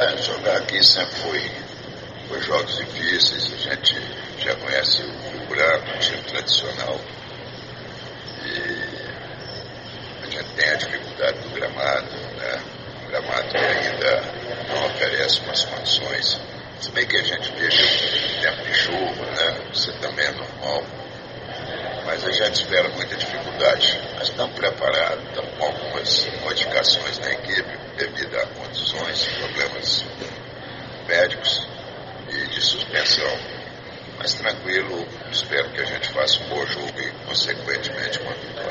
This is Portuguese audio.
É, jogar aqui sempre foi, foi jogos difíceis, a gente já conhece o Rio Branco, um time tradicional. E a gente tem a dificuldade do gramado, né? O gramado ainda não oferece umas condições. Se bem que a gente veja o tempo de chuva, né? Isso também é normal. Mas a gente espera muita dificuldade. Mas estamos preparados, estamos com algumas modificações de suspensão. Mas tranquilo, espero que a gente faça um bom jogo e, consequentemente, uma vitória.